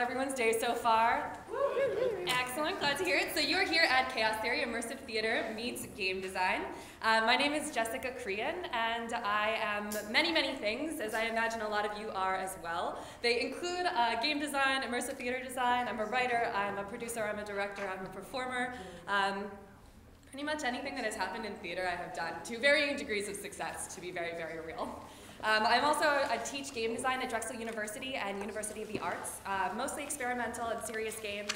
everyone's day so far? Excellent, glad to hear it. So you're here at Chaos Theory, Immersive Theater meets game design. Uh, my name is Jessica Creane, and I am many, many things, as I imagine a lot of you are as well. They include uh, game design, immersive theater design, I'm a writer, I'm a producer, I'm a director, I'm a performer. Um, pretty much anything that has happened in theater I have done, to varying degrees of success, to be very, very real. Um, I'm also, I teach game design at Drexel University and University of the Arts, uh, mostly experimental and serious games,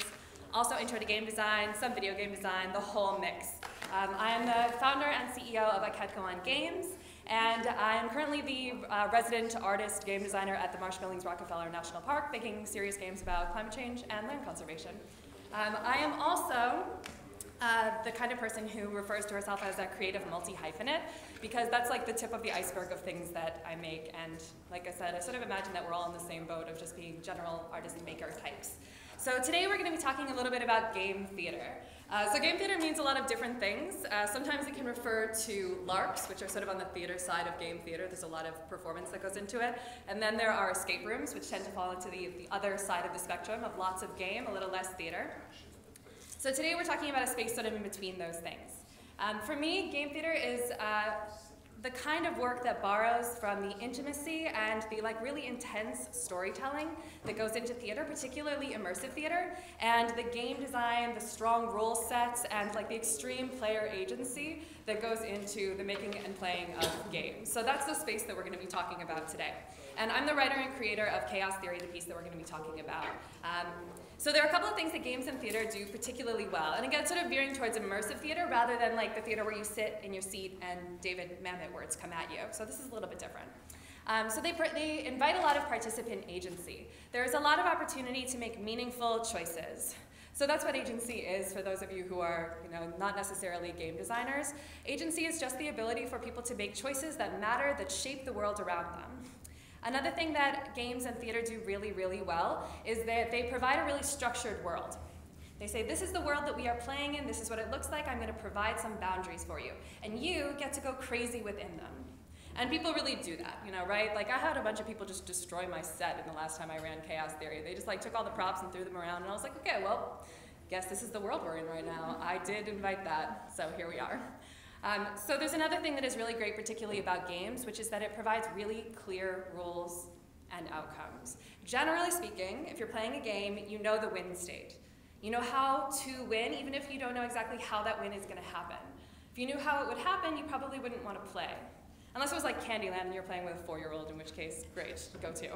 also intro to game design, some video game design, the whole mix. Um, I am the founder and CEO of Go On Games, and I am currently the uh, resident artist game designer at the Marsh-Billings Rockefeller National Park, making serious games about climate change and land conservation. Um, I am also uh, the kind of person who refers to herself as a creative multi-hyphenate because that's like the tip of the iceberg of things that I make and like I said, I sort of imagine that we're all in the same boat of just being general artist maker types. So today we're going to be talking a little bit about game theater. Uh, so game theater means a lot of different things. Uh, sometimes it can refer to LARPs, which are sort of on the theater side of game theater. There's a lot of performance that goes into it. And then there are escape rooms, which tend to fall into the, the other side of the spectrum of lots of game, a little less theater. So today we're talking about a space sort of in between those things. Um, for me, game theater is uh, the kind of work that borrows from the intimacy and the like really intense storytelling that goes into theater, particularly immersive theater, and the game design, the strong rule sets, and like the extreme player agency that goes into the making and playing of games. So that's the space that we're going to be talking about today. And I'm the writer and creator of Chaos Theory, the piece that we're going to be talking about. Um, so there are a couple of things that games and theater do particularly well. And again, sort of veering towards immersive theater rather than like the theater where you sit in your seat and David Mamet words come at you. So this is a little bit different. Um, so they, they invite a lot of participant agency. There's a lot of opportunity to make meaningful choices. So that's what agency is for those of you who are you know, not necessarily game designers. Agency is just the ability for people to make choices that matter, that shape the world around them. Another thing that games and theater do really, really well is that they provide a really structured world. They say, this is the world that we are playing in, this is what it looks like, I'm going to provide some boundaries for you. And you get to go crazy within them. And people really do that, you know, right? Like I had a bunch of people just destroy my set in the last time I ran Chaos Theory. They just like took all the props and threw them around and I was like, okay, well, guess this is the world we're in right now. I did invite that, so here we are. Um, so there's another thing that is really great, particularly about games, which is that it provides really clear rules and outcomes. Generally speaking, if you're playing a game, you know the win state. You know how to win, even if you don't know exactly how that win is going to happen. If you knew how it would happen, you probably wouldn't want to play. Unless it was like Candyland and you're playing with a four-year-old, in which case, great, go to.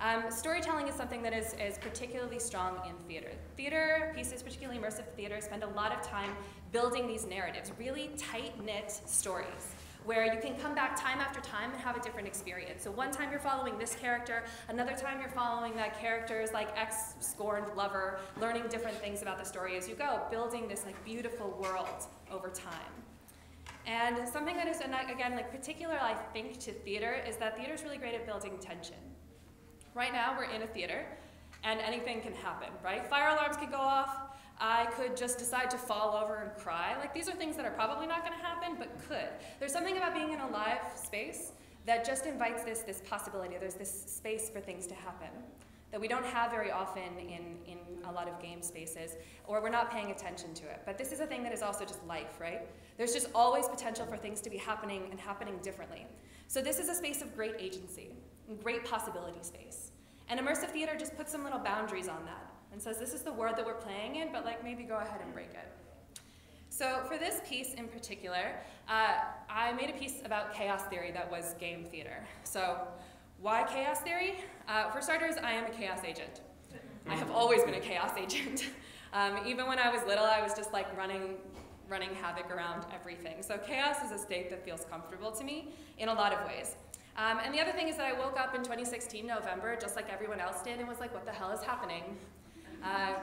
Um, storytelling is something that is, is particularly strong in theater. Theater pieces, particularly immersive theater, spend a lot of time building these narratives, really tight-knit stories where you can come back time after time and have a different experience. So one time you're following this character, another time you're following that character's like ex-scorned lover, learning different things about the story as you go, building this like beautiful world over time. And something that is, again, like particular, I think, to theater is that theater is really great at building tension. Right now, we're in a theater, and anything can happen, right? Fire alarms can go off, I could just decide to fall over and cry. Like these are things that are probably not going to happen, but could. There's something about being in a live space that just invites this, this possibility. There's this space for things to happen that we don't have very often in, in a lot of game spaces, or we're not paying attention to it. But this is a thing that is also just life, right? There's just always potential for things to be happening and happening differently. So this is a space of great agency, great possibility space. And immersive theater just puts some little boundaries on that and says, this is the word that we're playing in, but like maybe go ahead and break it. So for this piece in particular, uh, I made a piece about chaos theory that was game theater. So why chaos theory? Uh, for starters, I am a chaos agent. I have always been a chaos agent. um, even when I was little, I was just like running, running havoc around everything. So chaos is a state that feels comfortable to me in a lot of ways. Um, and the other thing is that I woke up in 2016 November, just like everyone else did, and was like, what the hell is happening? Uh,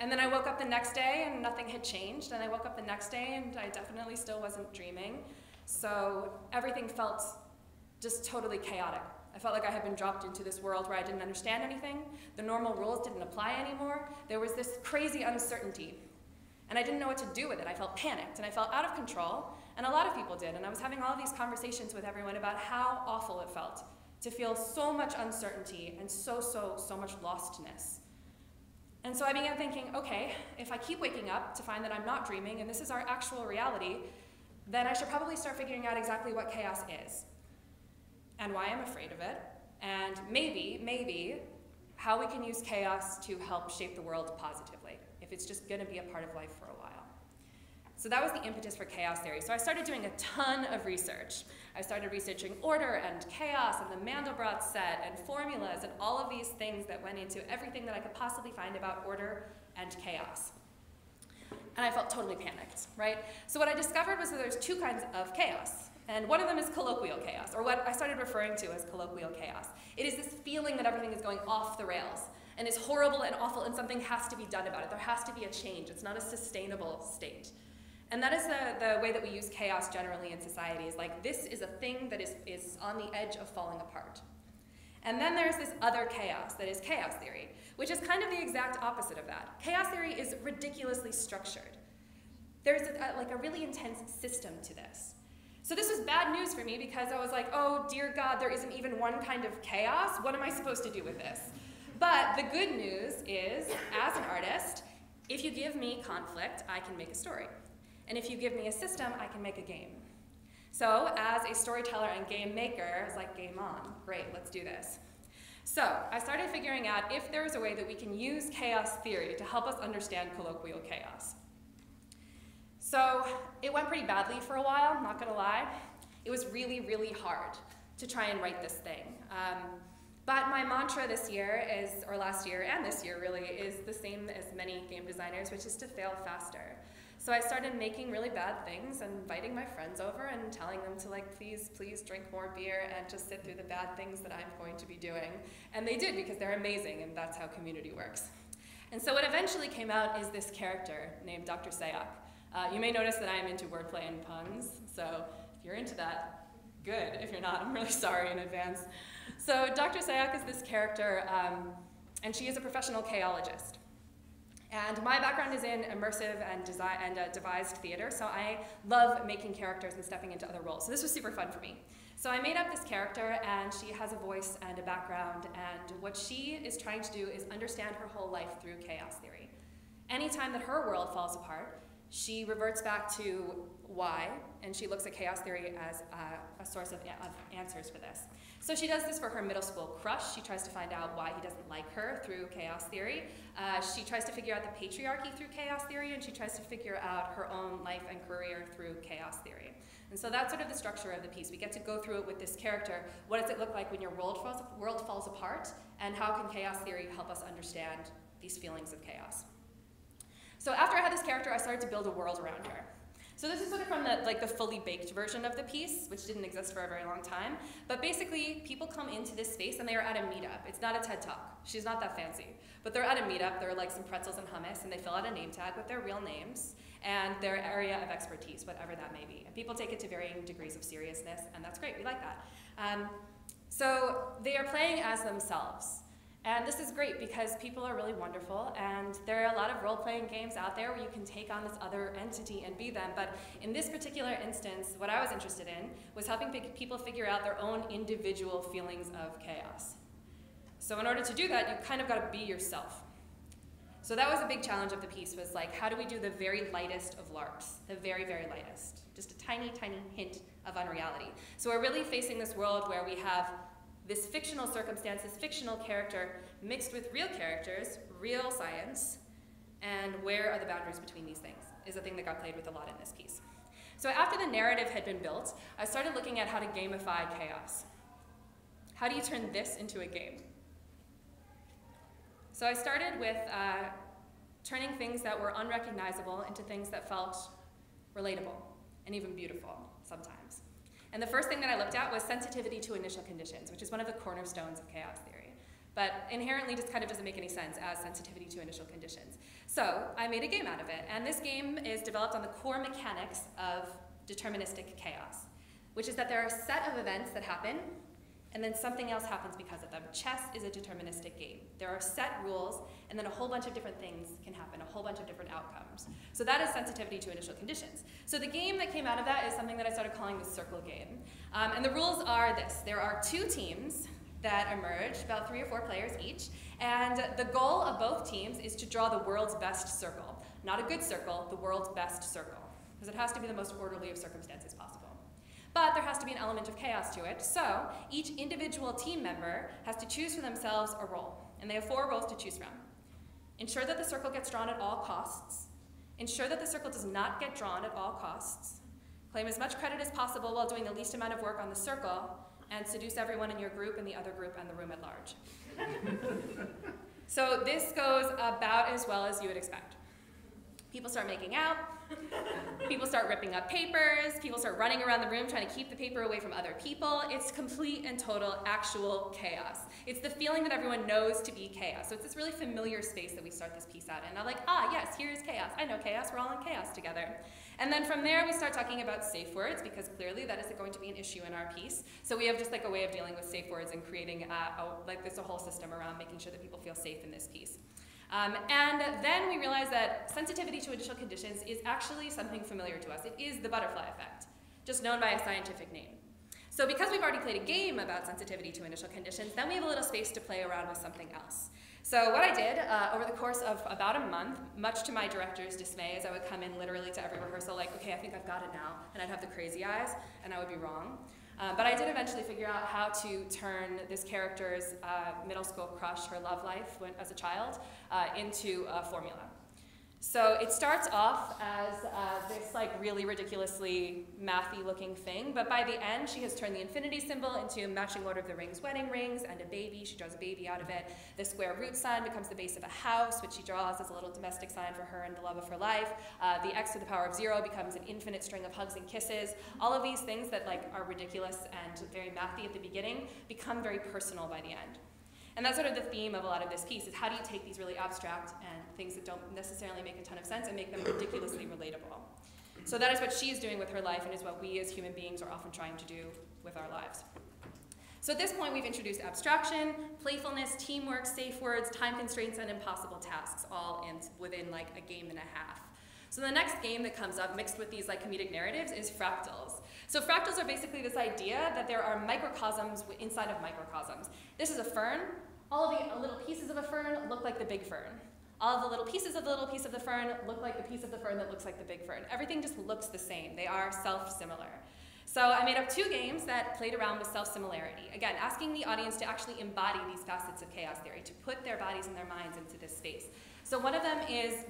and then I woke up the next day and nothing had changed. And I woke up the next day and I definitely still wasn't dreaming. So everything felt just totally chaotic. I felt like I had been dropped into this world where I didn't understand anything. The normal rules didn't apply anymore. There was this crazy uncertainty. And I didn't know what to do with it. I felt panicked and I felt out of control. And a lot of people did. And I was having all these conversations with everyone about how awful it felt to feel so much uncertainty and so, so, so much lostness. And so I began thinking, okay, if I keep waking up to find that I'm not dreaming and this is our actual reality, then I should probably start figuring out exactly what chaos is and why I'm afraid of it, and maybe, maybe, how we can use chaos to help shape the world positively, if it's just going to be a part of life for a while. So that was the impetus for chaos theory. So I started doing a ton of research. I started researching order and chaos and the Mandelbrot set and formulas and all of these things that went into everything that I could possibly find about order and chaos. And I felt totally panicked, right? So what I discovered was that there's two kinds of chaos. And one of them is colloquial chaos, or what I started referring to as colloquial chaos. It is this feeling that everything is going off the rails and is horrible and awful and something has to be done about it. There has to be a change. It's not a sustainable state. And that is the, the way that we use chaos generally in society is like this is a thing that is, is on the edge of falling apart. And then there's this other chaos that is chaos theory, which is kind of the exact opposite of that. Chaos theory is ridiculously structured. There's a, like a really intense system to this. So this was bad news for me because I was like, oh dear God, there isn't even one kind of chaos. What am I supposed to do with this? But the good news is, as an artist, if you give me conflict, I can make a story. And if you give me a system, I can make a game. So as a storyteller and game maker, I was like, game on, great, let's do this. So I started figuring out if there is a way that we can use chaos theory to help us understand colloquial chaos. So it went pretty badly for a while, not gonna lie. It was really, really hard to try and write this thing. Um, but my mantra this year is, or last year and this year really, is the same as many game designers, which is to fail faster. So I started making really bad things and inviting my friends over and telling them to like, please, please drink more beer and just sit through the bad things that I'm going to be doing. And they did because they're amazing and that's how community works. And so what eventually came out is this character named Dr. Sayoc. Uh, you may notice that I am into wordplay and puns, so if you're into that, good. If you're not, I'm really sorry in advance. So Dr. Sayoc is this character, um, and she is a professional chaologist. And my background is in immersive and, and uh, devised theater, so I love making characters and stepping into other roles. So this was super fun for me. So I made up this character, and she has a voice and a background, and what she is trying to do is understand her whole life through chaos theory. Anytime that her world falls apart, she reverts back to why, and she looks at chaos theory as a, a source of, of answers for this. So she does this for her middle school crush. She tries to find out why he doesn't like her through chaos theory. Uh, she tries to figure out the patriarchy through chaos theory, and she tries to figure out her own life and career through chaos theory. And so that's sort of the structure of the piece. We get to go through it with this character. What does it look like when your world falls, world falls apart? And how can chaos theory help us understand these feelings of chaos? So after I had this character, I started to build a world around her. So this is sort of from the, like the fully baked version of the piece, which didn't exist for a very long time. But basically, people come into this space and they are at a meetup. It's not a TED Talk. She's not that fancy. But they're at a meetup, there are like some pretzels and hummus, and they fill out a name tag with their real names and their area of expertise, whatever that may be. And people take it to varying degrees of seriousness, and that's great, we like that. Um, so they are playing as themselves. And this is great because people are really wonderful, and there are a lot of role playing games out there where you can take on this other entity and be them. But in this particular instance, what I was interested in was helping people figure out their own individual feelings of chaos. So, in order to do that, you kind of got to be yourself. So, that was a big challenge of the piece was like, how do we do the very lightest of LARPs? The very, very lightest. Just a tiny, tiny hint of unreality. So, we're really facing this world where we have this fictional circumstance, this fictional character mixed with real characters, real science, and where are the boundaries between these things is a thing that got played with a lot in this piece. So after the narrative had been built, I started looking at how to gamify chaos. How do you turn this into a game? So I started with uh, turning things that were unrecognizable into things that felt relatable and even beautiful sometimes. And the first thing that I looked at was sensitivity to initial conditions, which is one of the cornerstones of chaos theory. But inherently just kind of doesn't make any sense as sensitivity to initial conditions. So I made a game out of it, and this game is developed on the core mechanics of deterministic chaos, which is that there are a set of events that happen and then something else happens because of them. Chess is a deterministic game. There are set rules, and then a whole bunch of different things can happen, a whole bunch of different outcomes. So that is sensitivity to initial conditions. So the game that came out of that is something that I started calling the circle game. Um, and the rules are this. There are two teams that emerge, about three or four players each. And the goal of both teams is to draw the world's best circle. Not a good circle, the world's best circle. Because it has to be the most orderly of circumstances possible. But there has to be an element of chaos to it, so each individual team member has to choose for themselves a role. And they have four roles to choose from. Ensure that the circle gets drawn at all costs. Ensure that the circle does not get drawn at all costs. Claim as much credit as possible while doing the least amount of work on the circle, and seduce everyone in your group and the other group and the room at large. so this goes about as well as you would expect. People start making out, people start ripping up papers, people start running around the room trying to keep the paper away from other people. It's complete and total actual chaos. It's the feeling that everyone knows to be chaos. So it's this really familiar space that we start this piece out in. I'm like, ah, yes, here's chaos. I know chaos, we're all in chaos together. And then from there, we start talking about safe words because clearly that isn't going to be an issue in our piece. So we have just like a way of dealing with safe words and creating uh, a, like this a whole system around making sure that people feel safe in this piece. Um, and then we realized that sensitivity to initial conditions is actually something familiar to us. It is the butterfly effect, just known by a scientific name. So because we've already played a game about sensitivity to initial conditions, then we have a little space to play around with something else. So what I did uh, over the course of about a month, much to my director's dismay, is I would come in literally to every rehearsal like, okay, I think I've got it now, and I'd have the crazy eyes, and I would be wrong. Uh, but I did eventually figure out how to turn this character's uh, middle school crush, her love life when, as a child, uh, into a formula. So it starts off as uh, this like really ridiculously mathy looking thing, but by the end she has turned the infinity symbol into matching Lord of the Rings wedding rings and a baby. She draws a baby out of it. The square root sign becomes the base of a house, which she draws as a little domestic sign for her and the love of her life. Uh, the x to the power of zero becomes an infinite string of hugs and kisses. All of these things that like are ridiculous and very mathy at the beginning become very personal by the end. And that's sort of the theme of a lot of this piece, is how do you take these really abstract and things that don't necessarily make a ton of sense and make them ridiculously relatable. So that is what she's doing with her life and is what we as human beings are often trying to do with our lives. So at this point, we've introduced abstraction, playfulness, teamwork, safe words, time constraints, and impossible tasks, all in within like a game and a half. So the next game that comes up mixed with these like comedic narratives is fractals. So fractals are basically this idea that there are microcosms inside of microcosms. This is a fern. All of the little pieces of a fern look like the big fern. All of the little pieces of the little piece of the fern look like the piece of the fern that looks like the big fern. Everything just looks the same. They are self-similar. So I made up two games that played around with self-similarity. Again, asking the audience to actually embody these facets of chaos theory, to put their bodies and their minds into this space. So one of them is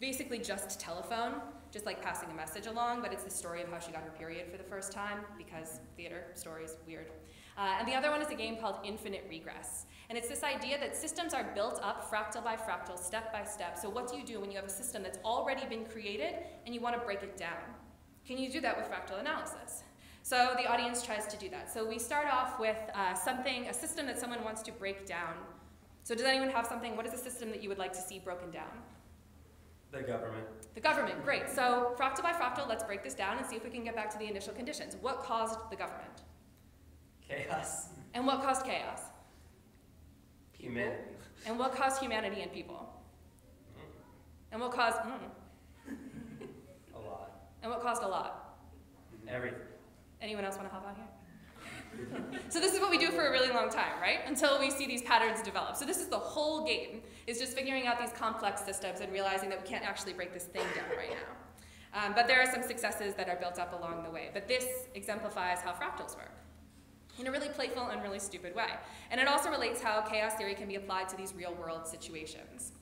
basically just telephone just like passing a message along, but it's the story of how she got her period for the first time, because theater stories, weird. Uh, and the other one is a game called Infinite Regress. And it's this idea that systems are built up fractal by fractal, step by step. So what do you do when you have a system that's already been created and you want to break it down? Can you do that with fractal analysis? So the audience tries to do that. So we start off with uh, something, a system that someone wants to break down. So does anyone have something, what is a system that you would like to see broken down? The government. The government, great. So fractal by fractal, let's break this down and see if we can get back to the initial conditions. What caused the government? Chaos. And what caused chaos? Humanity. And what caused humanity and people? Mm. And what caused, mm, A lot. and what caused a lot? Everything. Anyone else want to help out here? so this is what we do for a really long time, right? Until we see these patterns develop. So this is the whole game, is just figuring out these complex systems and realizing that we can't actually break this thing down right now. Um, but there are some successes that are built up along the way. But this exemplifies how fractals work in a really playful and really stupid way. And it also relates how chaos theory can be applied to these real world situations.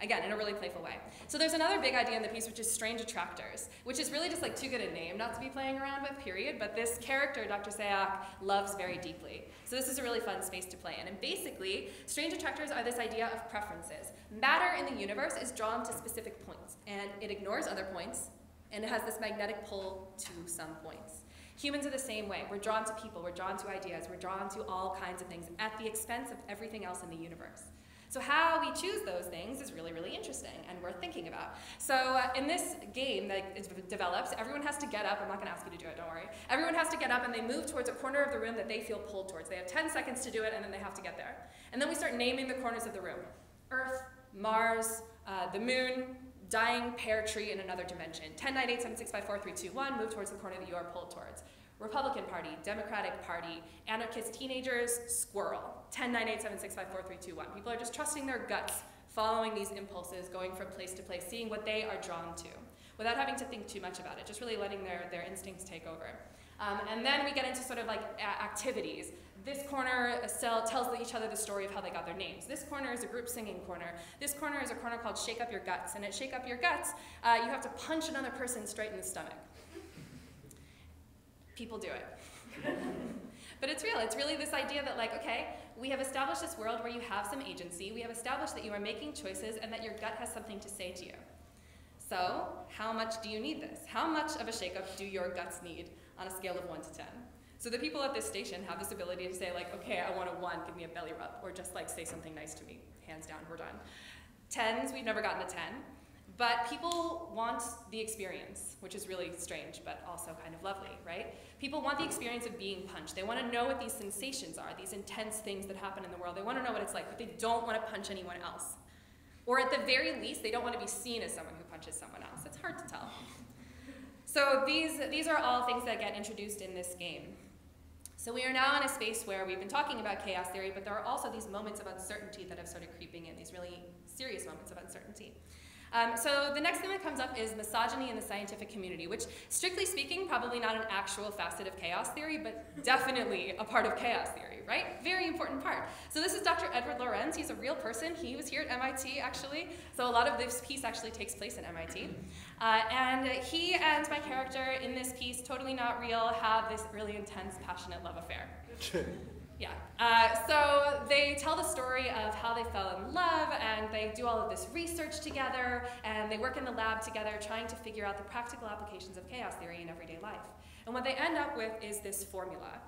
Again, in a really playful way. So there's another big idea in the piece, which is strange attractors, which is really just like too good a name not to be playing around with, period. But this character, Dr. Sayoc, loves very deeply. So this is a really fun space to play in. And basically, strange attractors are this idea of preferences. Matter in the universe is drawn to specific points, and it ignores other points, and it has this magnetic pull to some points. Humans are the same way. We're drawn to people, we're drawn to ideas, we're drawn to all kinds of things at the expense of everything else in the universe. So how we choose those things is really, really interesting and worth thinking about. So uh, in this game that develops, everyone has to get up. I'm not going to ask you to do it, don't worry. Everyone has to get up and they move towards a corner of the room that they feel pulled towards. They have 10 seconds to do it and then they have to get there. And then we start naming the corners of the room. Earth, Mars, uh, the moon, dying pear tree in another dimension. 10, 9, 8, 7, 6, 5, 4, 3, 2, 1, move towards the corner that you are pulled towards. Republican Party, Democratic Party, anarchist teenagers, squirrel. 10, 9, 8, 7, 6, 5, 4, 3, 2, 1. People are just trusting their guts, following these impulses, going from place to place, seeing what they are drawn to, without having to think too much about it, just really letting their, their instincts take over. Um, and then we get into sort of like activities. This corner uh, tells each other the story of how they got their names. This corner is a group singing corner. This corner is a corner called Shake Up Your Guts. And at Shake Up Your Guts, uh, you have to punch another person straight in the stomach. People do it. but it's real. It's really this idea that, like, okay, we have established this world where you have some agency. We have established that you are making choices and that your gut has something to say to you. So, how much do you need this? How much of a shakeup do your guts need on a scale of 1 to 10? So the people at this station have this ability to say like, okay, I want a one, give me a belly rub, or just like say something nice to me, hands down, we're done. Tens, we've never gotten a 10. But people want the experience, which is really strange, but also kind of lovely, right? People want the experience of being punched. They want to know what these sensations are, these intense things that happen in the world. They want to know what it's like, but they don't want to punch anyone else. Or at the very least, they don't want to be seen as someone who punches someone else. It's hard to tell. So these, these are all things that get introduced in this game. So we are now in a space where we've been talking about chaos theory, but there are also these moments of uncertainty that have started creeping in, these really serious moments of uncertainty. Um, so the next thing that comes up is misogyny in the scientific community, which, strictly speaking, probably not an actual facet of chaos theory, but definitely a part of chaos theory, right? Very important part. So this is Dr. Edward Lorenz. He's a real person. He was here at MIT, actually. So a lot of this piece actually takes place at MIT. Uh, and he and my character in this piece, totally not real, have this really intense, passionate love affair. Yeah. Uh, so they tell the story of how they fell in love, and they do all of this research together, and they work in the lab together trying to figure out the practical applications of chaos theory in everyday life. And what they end up with is this formula.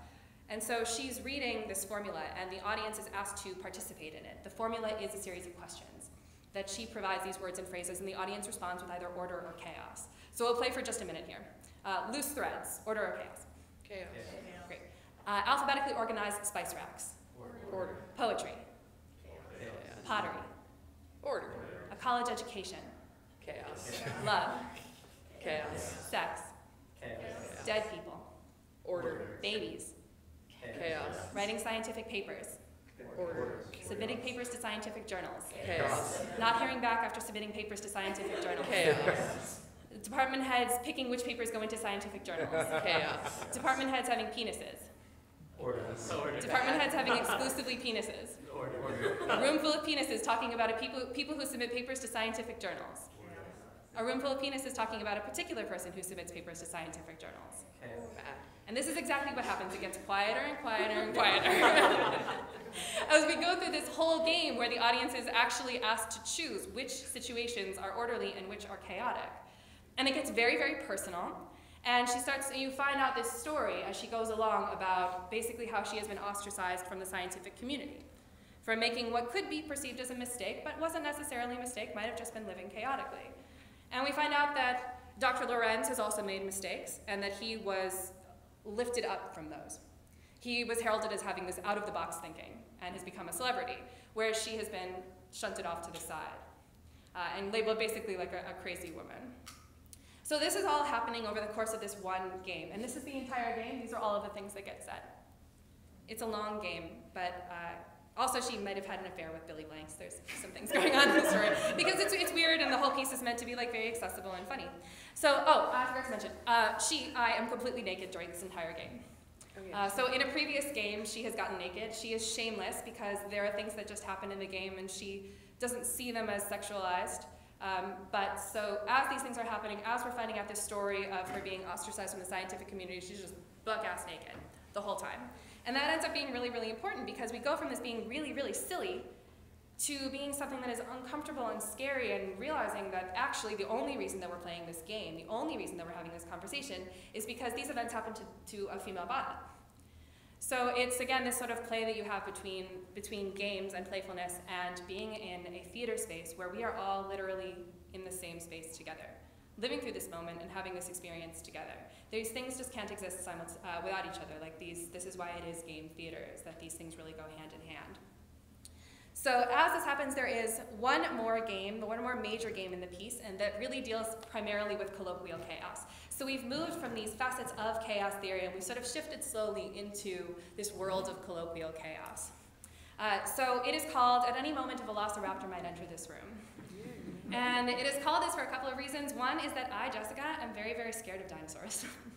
And so she's reading this formula, and the audience is asked to participate in it. The formula is a series of questions that she provides these words and phrases, and the audience responds with either order or chaos. So we'll play for just a minute here. Uh, loose threads, order or chaos? Chaos. Great. Uh, alphabetically organized spice racks. Order. Poetry. Chaos. Pottery. Order. A college education. Chaos. Love. Chaos. Sex. Chaos. Dead people. Order. Babies. Chaos. Writing scientific papers. Order. Submitting papers to scientific journals. Chaos. Not hearing back after submitting papers to scientific journals. Chaos. Department heads picking which papers go into scientific journals. Chaos. Department heads having penises. Order. Department heads having exclusively penises. Order. A room full of penises talking about a people, people who submit papers to scientific journals. A room full of penises talking about a particular person who submits papers to scientific journals. Bad. And this is exactly what happens. It gets quieter and quieter and quieter. As we go through this whole game where the audience is actually asked to choose which situations are orderly and which are chaotic. And it gets very, very personal. And she starts, you find out this story as she goes along about basically how she has been ostracized from the scientific community for making what could be perceived as a mistake, but wasn't necessarily a mistake, might have just been living chaotically. And we find out that Dr. Lorenz has also made mistakes and that he was lifted up from those. He was heralded as having this out of the box thinking and has become a celebrity, whereas she has been shunted off to the side uh, and labeled basically like a, a crazy woman. So this is all happening over the course of this one game, and this is the entire game. These are all of the things that get said. It's a long game, but uh, also she might have had an affair with Billy Blanks. There's some things going on in the story because it's, it's weird, and the whole piece is meant to be like very accessible and funny. So, oh, I forgot to mention, uh, she, I am completely naked during this entire game. Oh, Uh, so in a previous game, she has gotten naked. She is shameless because there are things that just happen in the game, and she doesn't see them as sexualized. Um, but so as these things are happening, as we're finding out this story of her being ostracized from the scientific community, she's just buck-ass naked the whole time. And that ends up being really, really important because we go from this being really, really silly to being something that is uncomfortable and scary and realizing that actually the only reason that we're playing this game, the only reason that we're having this conversation is because these events happen to, to a female body. So it's again this sort of play that you have between, between games and playfulness and being in a theater space where we are all literally in the same space together, living through this moment and having this experience together. These things just can't exist uh, without each other. Like these, this is why it is game theater, is that these things really go hand in hand. So as this happens, there is one more game, one more major game in the piece, and that really deals primarily with colloquial chaos. So we've moved from these facets of chaos theory, and we've sort of shifted slowly into this world of colloquial chaos. Uh, so it is called, at any moment, a velociraptor might enter this room. And it is called this for a couple of reasons. One is that I, Jessica, am very, very scared of dinosaurs.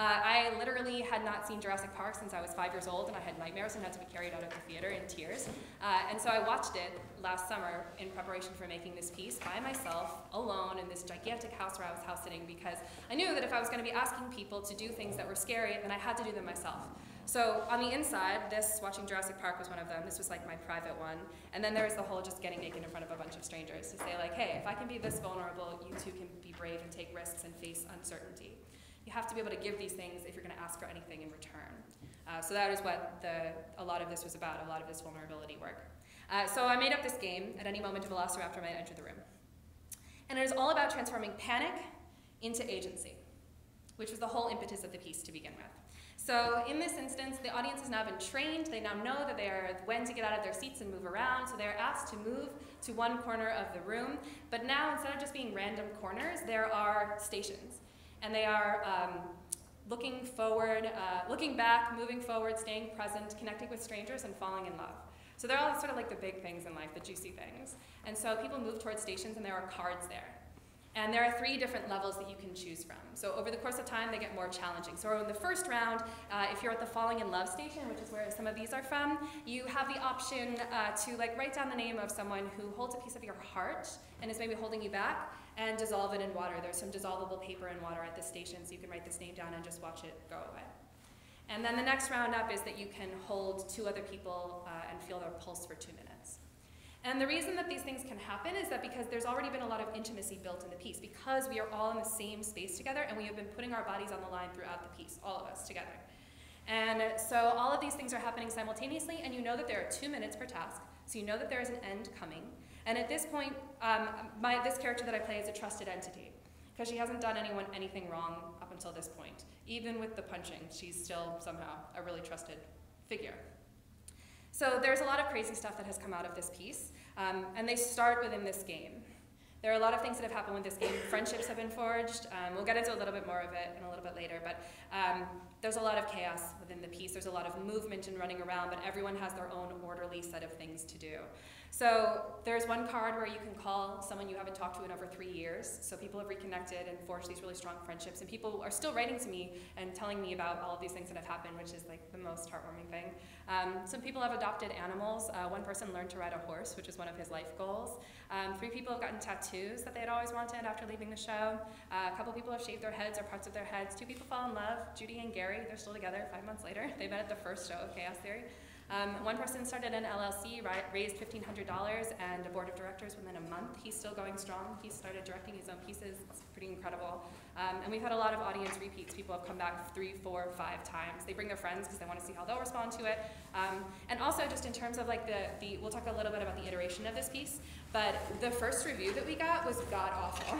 uh, I literally had not seen Jurassic Park since I was five years old, and I had nightmares and had to be carried out of the theater in tears. Uh, and so I watched it last summer in preparation for making this piece by myself, alone, in this gigantic house where I was house sitting, because I knew that if I was going to be asking people to do things that were scary, then I had to do them myself. So on the inside, this, watching Jurassic Park was one of them. This was like my private one. And then there was the whole just getting naked in front of a bunch of strangers to say like, hey, if I can be this vulnerable, you too can be brave and take risks and face uncertainty. You have to be able to give these things if you're going to ask for anything in return. Uh, so that is what the, a lot of this was about, a lot of this vulnerability work. Uh, so I made up this game. At any moment, of a velociraptor might enter the room. And it is all about transforming panic into agency, which was the whole impetus of the piece to begin with. So in this instance, the audience has now been trained. They now know that they are when to get out of their seats and move around. So they're asked to move to one corner of the room. But now, instead of just being random corners, there are stations. And they are um, looking forward, uh, looking back, moving forward, staying present, connecting with strangers, and falling in love. So they're all sort of like the big things in life, the juicy things. And so people move towards stations, and there are cards there. And there are three different levels that you can choose from. So over the course of time, they get more challenging. So in the first round, uh, if you're at the Falling in Love station, which is where some of these are from, you have the option uh, to like write down the name of someone who holds a piece of your heart and is maybe holding you back, and dissolve it in water. There's some dissolvable paper in water at the station, so you can write this name down and just watch it go away. And then the next round up is that you can hold two other people uh, and feel their pulse for two minutes. And the reason that these things can happen is that because there's already been a lot of intimacy built in the piece, because we are all in the same space together and we have been putting our bodies on the line throughout the piece, all of us together. And so all of these things are happening simultaneously, and you know that there are two minutes per task, so you know that there is an end coming. And at this point, um, my, this character that I play is a trusted entity, because she hasn't done anyone anything wrong up until this point. Even with the punching, she's still somehow a really trusted figure. So there's a lot of crazy stuff that has come out of this piece, um, and they start within this game. There are a lot of things that have happened with this game. Friendships have been forged. Um, we'll get into a little bit more of it in a little bit later, but um, there's a lot of chaos within the piece. There's a lot of movement and running around, but everyone has their own orderly set of things to do. So there's one card where you can call someone you haven't talked to in over three years. So people have reconnected and forged these really strong friendships. And people are still writing to me and telling me about all of these things that have happened, which is like the most heartwarming thing. Um, some people have adopted animals. Uh, one person learned to ride a horse, which is one of his life goals. Um, three people have gotten tattoos that they had always wanted after leaving the show. Uh, a couple people have shaved their heads or parts of their heads. Two people fall in love. Judy and Gary, they're still together five months later. They met at the first show of Chaos Theory. Um, one person started an LLC, raised $1,500, and a board of directors within a month. He's still going strong. He started directing his own pieces. It's pretty incredible. Um, and we've had a lot of audience repeats. People have come back three, four, five times. They bring their friends because they want to see how they'll respond to it. Um, and also just in terms of like the, the, we'll talk a little bit about the iteration of this piece, but the first review that we got was god awful.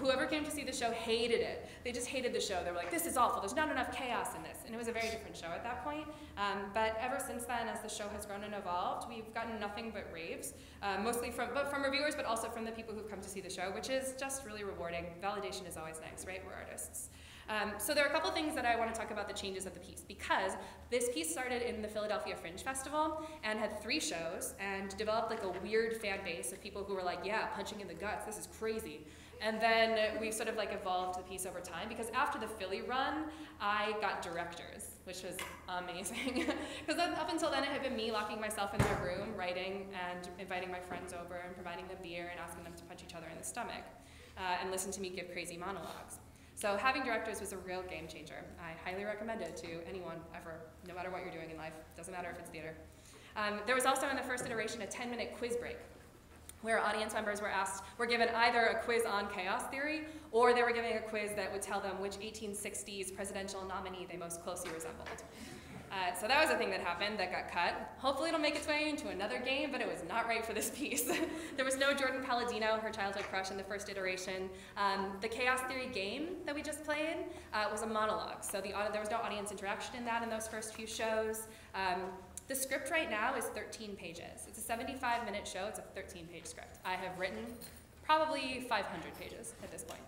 Whoever came to see the show hated it. They just hated the show. They were like, this is awful. There's not enough chaos in this. And it was a very different show at that point. Um, but ever since then, as the show has grown and evolved, we've gotten nothing but raves, uh, mostly from, but from reviewers, but also from the people who've come to see the show, which is just really rewarding. Validation is always nice, right? We're artists. Um, so there are a couple things that I want to talk about the changes of the piece because this piece started in the Philadelphia Fringe Festival and had three shows and developed like a weird fan base of people who were like, yeah, punching in the guts, this is crazy. And then we've sort of like evolved the piece over time because after the Philly run, I got directors, which was amazing. Because up until then, it had been me locking myself in my room, writing, and inviting my friends over and providing them beer and asking them to punch each other in the stomach uh, and listen to me give crazy monologues. So having directors was a real game changer. I highly recommend it to anyone ever, no matter what you're doing in life. Doesn't matter if it's theater. Um, there was also in the first iteration a 10-minute quiz break where audience members were asked, were given either a quiz on chaos theory or they were given a quiz that would tell them which 1860s presidential nominee they most closely resembled. Uh, so that was a thing that happened that got cut. Hopefully it'll make its way into another game, but it was not right for this piece. there was no Jordan Palladino, her childhood crush in the first iteration. Um, the Chaos Theory game that we just played uh, was a monologue, so the, there was no audience interaction in that in those first few shows. Um, the script right now is 13 pages. It's 75 minute show, it's a 13 page script. I have written probably 500 pages at this point.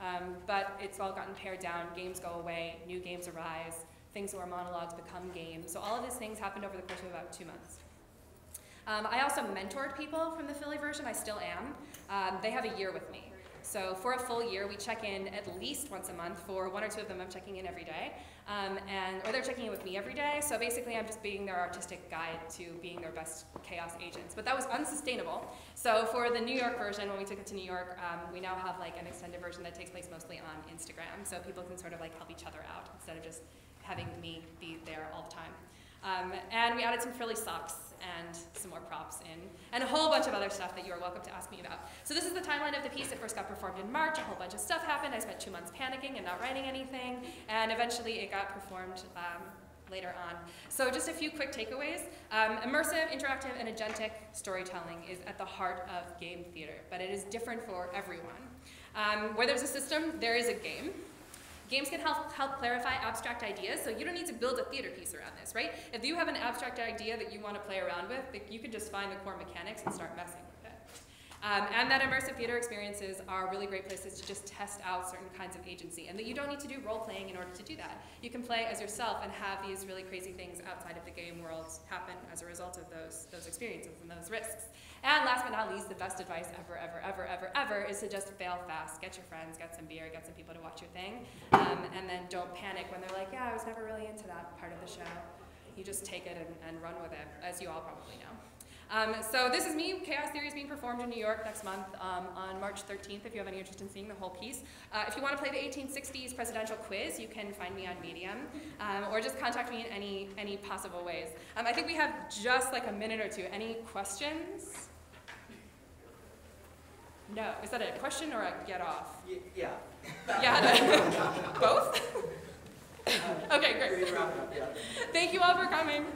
Um, but it's all gotten pared down, games go away, new games arise, things that were monologues become games. So all of these things happened over the course of about two months. Um, I also mentored people from the Philly version, I still am. Um, they have a year with me. So for a full year, we check in at least once a month. For one or two of them, I'm checking in every day, um, and or they're checking in with me every day. So basically, I'm just being their artistic guide to being their best chaos agents. But that was unsustainable. So for the New York version, when we took it to New York, um, we now have like an extended version that takes place mostly on Instagram, so people can sort of like help each other out instead of just having me be there all the time. Um, and we added some frilly socks and some more props in, and a whole bunch of other stuff that you are welcome to ask me about. So this is the timeline of the piece. It first got performed in March. A whole bunch of stuff happened. I spent two months panicking and not writing anything, and eventually it got performed um, later on. So just a few quick takeaways. Um, immersive, interactive, and agentic storytelling is at the heart of game theater, but it is different for everyone. Um, where there's a system, there is a game. Games can help, help clarify abstract ideas, so you don't need to build a theater piece around this, right? If you have an abstract idea that you want to play around with, you can just find the core mechanics and start messing. Um, and that immersive theater experiences are really great places to just test out certain kinds of agency, and that you don't need to do role playing in order to do that. You can play as yourself and have these really crazy things outside of the game world happen as a result of those, those experiences and those risks. And last but not least, the best advice ever, ever, ever, ever, ever is to just fail fast. Get your friends, get some beer, get some people to watch your thing, um, and then don't panic when they're like, yeah, I was never really into that part of the show. You just take it and, and run with it, as you all probably know. Um, so this is me. Chaos Theory is being performed in New York next month um, on March 13th if you have any interest in seeing the whole piece. Uh, if you want to play the 1860s presidential quiz, you can find me on Medium um, or just contact me in any, any possible ways. Um, I think we have just like a minute or two. Any questions? No. Is that a question or a get off? Y- Yeah. Yeah. Both? okay, great. We wrap it up, yeah. Thank you all for coming.